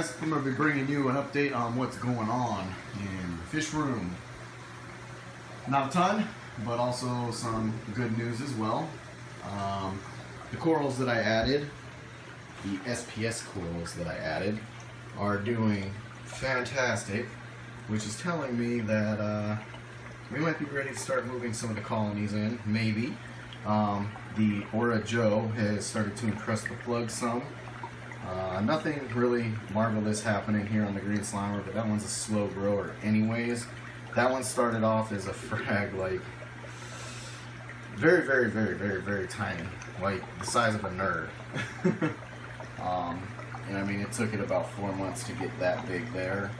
guys, I'm going to be bringing you an update on what's going on in the fish room. Not a ton, but also some good news as well. Um, the corals that I added, the SPS corals that I added, are doing fantastic, which is telling me that uh, we might be ready to start moving some of the colonies in, maybe. Um, the Aura Joe has started to encrust the plug some. Uh, nothing really marvelous happening here on the green slimer, but that one's a slow grower anyways. That one started off as a frag, like, very, very, very, very, very tiny. Like, the size of a nerd. um, and I mean, it took it about four months to get that big there.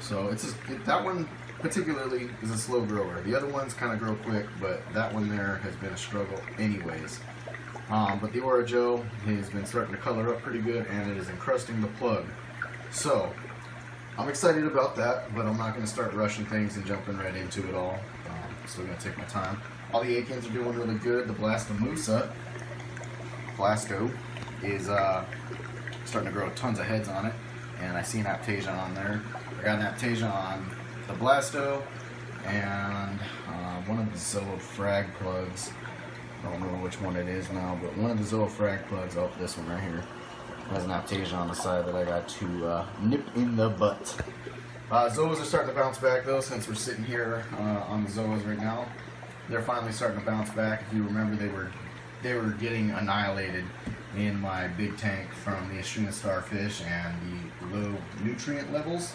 So, it's a, it, that one particularly is a slow grower. The other ones kind of grow quick, but that one there has been a struggle anyways. Um, but the Aura has been starting to color up pretty good and it is encrusting the plug. So, I'm excited about that, but I'm not going to start rushing things and jumping right into it all. Um, still going to take my time. All the Acans are doing really good. The Blastomussa, Blasto, is uh, starting to grow tons of heads on it. And I see an Aiptasia on there. I got an Aiptasia on the Blasto and uh, one of the Zoophrag plugs. I don't remember which one it is now, but one of the Zoophrag plugs, oh, this one right here, has an Aiptasia on the side that I got to uh, nip in the butt. Uh, Zoas are starting to bounce back though, since we're sitting here uh, on the Zoas right now. They're finally starting to bounce back. If you remember, they were they were getting annihilated in my big tank from the Estrina starfish and the low nutrient levels.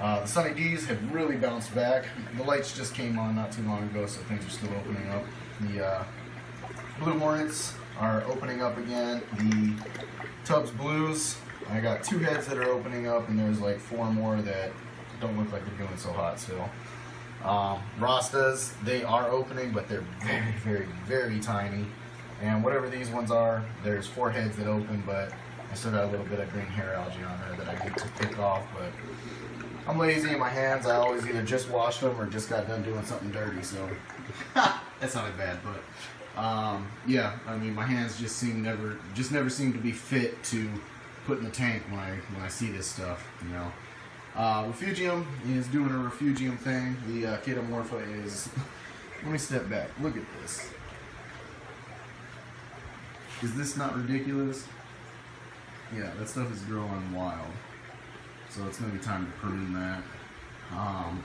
Uh, the Sunny D's have really bounced back. The lights just came on not too long ago, so things are still opening up. The uh, Blue Hornets are opening up again. The Tubbs Blues, I got two heads that are opening up, and there's like four more that don't look like they're doing so hot still. Um, Rastas, they are opening, but they're very, very, very tiny. And whatever these ones are, there's four heads that open, but I still got a little bit of green hair algae on there that I need to pick off. But I'm lazy in my hands. I always either just washed them or just got done doing something dirty. So that's not bad, but um, yeah, I mean, my hands just seem never, just never seem to be fit to put in the tank when I when I see this stuff. You know, uh, Refugium is doing a Refugium thing. The uh, is. let me step back. Look at this. Is this not ridiculous? Yeah, that stuff is growing wild. So it's gonna be time to prune that. Um,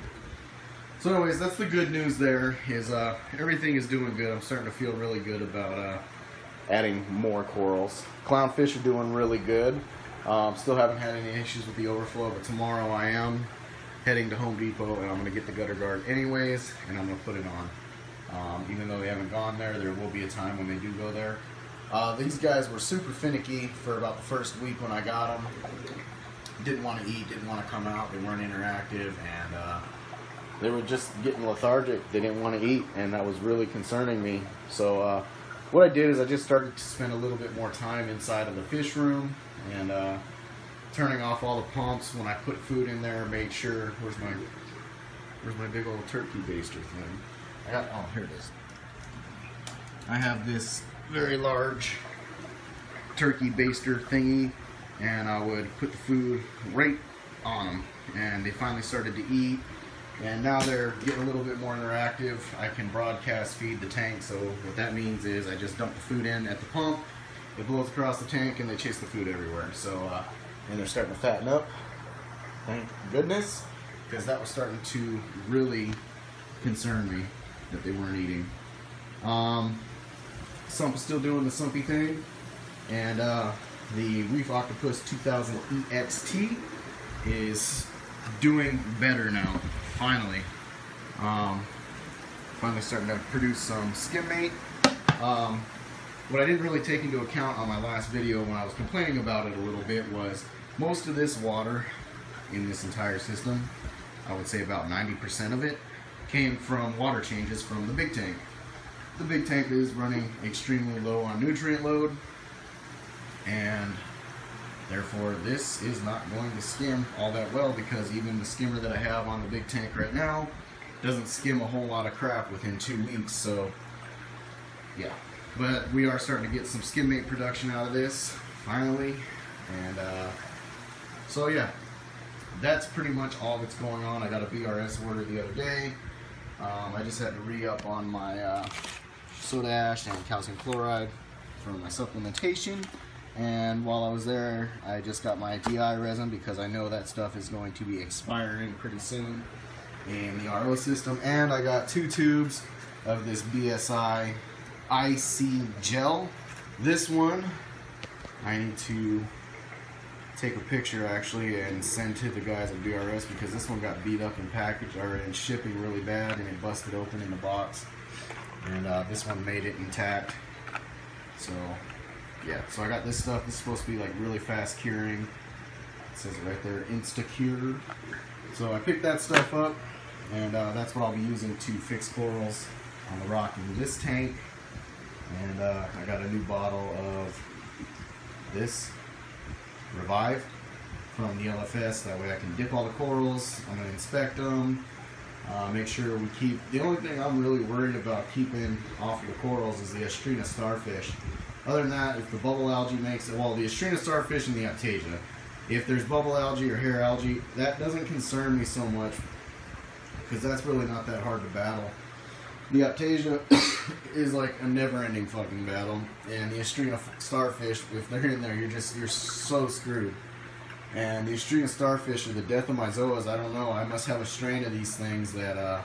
so anyways, that's the good news there, is uh, everything is doing good. I'm starting to feel really good about uh, adding more corals. Clownfish are doing really good. Um, still haven't had any issues with the overflow, but tomorrow I am heading to Home Depot and I'm going to get the gutter guard anyways, and I'm going to put it on. Um, even though they haven't gone there, there will be a time when they do go there. Uh, these guys were super finicky for about the first week when I got them. Didn't want to eat, didn't want to come out, they weren't interactive, and uh, they were just getting lethargic. They didn't want to eat, and that was really concerning me. So uh, what I did is I just started to spend a little bit more time inside of the fish room and uh, turning off all the pumps when I put food in there. Made sure where's my where's my big old turkey baster thing? I got oh here it is. I have this very large turkey baster thingy, and I would put the food right on them, and they finally started to eat and now they're getting a little bit more interactive. I can broadcast feed the tank, so what that means is I just dump the food in at the pump, it blows across the tank, and they chase the food everywhere. So, uh, and they're starting to fatten up. Thank goodness, because that was starting to really concern me that they weren't eating. Um, Sump is still doing the Sumpy thing, and uh, the Reef Octopus 2000 EXT is doing better now finally. Um, finally starting to produce some skimmate. Um, what I didn't really take into account on my last video when I was complaining about it a little bit was most of this water in this entire system, I would say about 90% of it, came from water changes from the big tank. The big tank is running extremely low on nutrient load and Therefore, this is not going to skim all that well because even the skimmer that I have on the big tank right now doesn't skim a whole lot of crap within two weeks. So, yeah. But we are starting to get some skimmate production out of this, finally. And uh, So yeah, that's pretty much all that's going on. I got a BRS order the other day. Um, I just had to re-up on my uh, soda ash and calcium chloride for my supplementation. And while I was there, I just got my DI resin because I know that stuff is going to be expiring pretty soon in the RO system. And I got two tubes of this BSI IC gel. This one, I need to take a picture actually and send to the guys at BRS because this one got beat up in package or in shipping really bad and it busted open in the box. And uh, this one made it intact. So yeah, so I got this stuff. This is supposed to be like really fast curing. It says it right there, insta cure. So I picked that stuff up and uh, that's what I'll be using to fix corals on the rock in this tank. And uh, I got a new bottle of this Revive from the LFS. That way I can dip all the corals. I'm to inspect them. Uh, make sure we keep. The only thing I'm really worried about keeping off of the corals is the Astrina starfish. Other than that, if the bubble algae makes it, well, the Astrina starfish and the Aiptasia. If there's bubble algae or hair algae, that doesn't concern me so much because that's really not that hard to battle. The Aiptasia is like a never-ending fucking battle, and the Astrina starfish, if they're in there, you're just you're so screwed. And the Astrina starfish are the death of my zoas. I don't know. I must have a strain of these things that uh,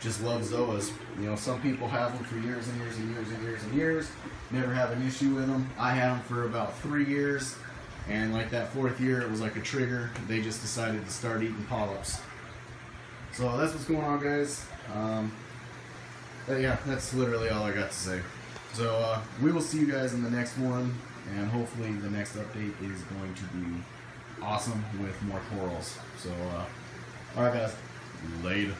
just love zoas. You know, some people have them for years and years and years and years and years, never have an issue with them. I had them for about three years, and like that fourth year, it was like a trigger. They just decided to start eating polyps. So that's what's going on, guys. Um, yeah, that's literally all I got to say. So uh, we will see you guys in the next one, and hopefully the next update is going to be awesome with more corals. So, uh, all right, guys, later.